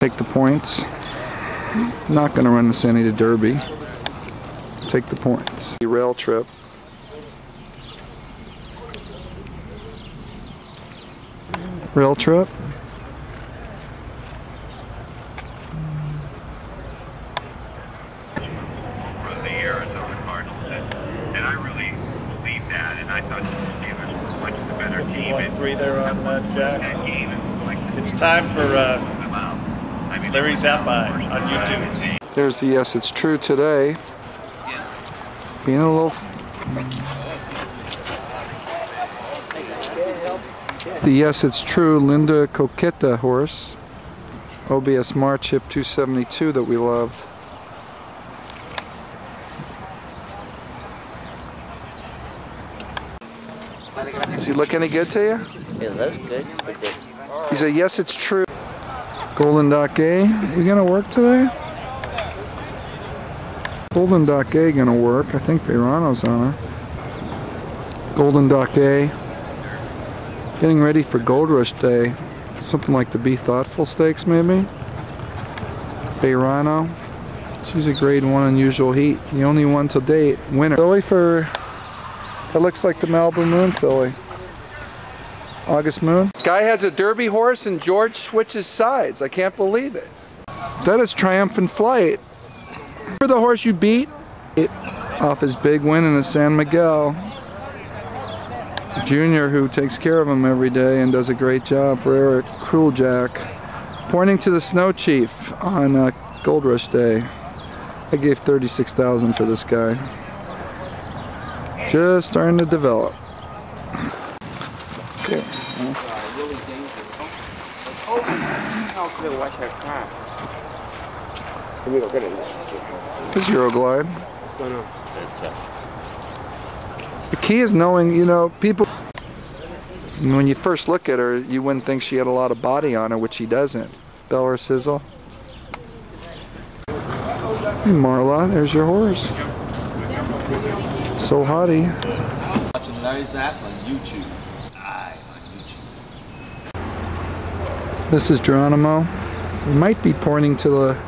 Take the points. Not going to run the Santa Anita Derby. Take the points. The rail trip. Rail trip. for the Arizona Cardinals. And, and I really believe that, and I thought the Steelers were much the better team. One three there on uh, Jack. that game is like It's time for uh, them out. I mean, Larry Zappa on YouTube. There's the Yes It's True today. Being a little. The Yes It's True Linda Coqueta horse. OBS March Hip 272 that we loved. Does he look any good to you? It looks good. But the, He said, yes, it's true. Golden Doc A, are we gonna work today? Golden Doc A gonna work. I think Verano's on her. Golden Doc A. Getting ready for Gold Rush Day. Something like the Be Thoughtful Stakes, maybe? Verano. She's a grade one unusual heat. The only one to date. Winner. Filly for, that looks like the Malibu Moon filly. August Moon. Guy has a derby horse and George switches sides. I can't believe it. That is triumphant flight. For the horse you beat, it off his big win in the San Miguel. Junior, who takes care of him every day and does a great job for Eric Kruljac. Pointing to the Snow Chief on uh, Gold Rush Day. I gave 36,000 for this guy. Just starting to develop. Okay. Here's Euroglide. The key is knowing, you know, people. When you first look at her, you wouldn't think she had a lot of body on her, which she doesn't. Bel Air Sizzle. Hey Marla, there's your horse. So hottie. Watching Larry Zap on YouTube. Aye, on YouTube. This is Jeranimo. We might be pointing to the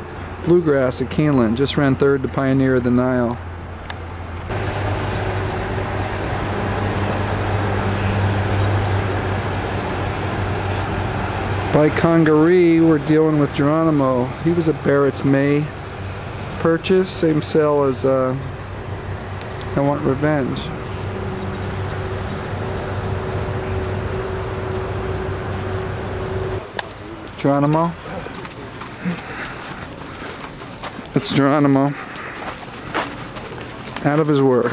bluegrass at Keeneland. Just ran third to Pioneerof the Nile. By Congaree, we're dealing with Jeranimo. He was a Barrett's May purchase, same sale as uh, I Want Revenge. Jeranimo. It's Jeranimo. Out of his work.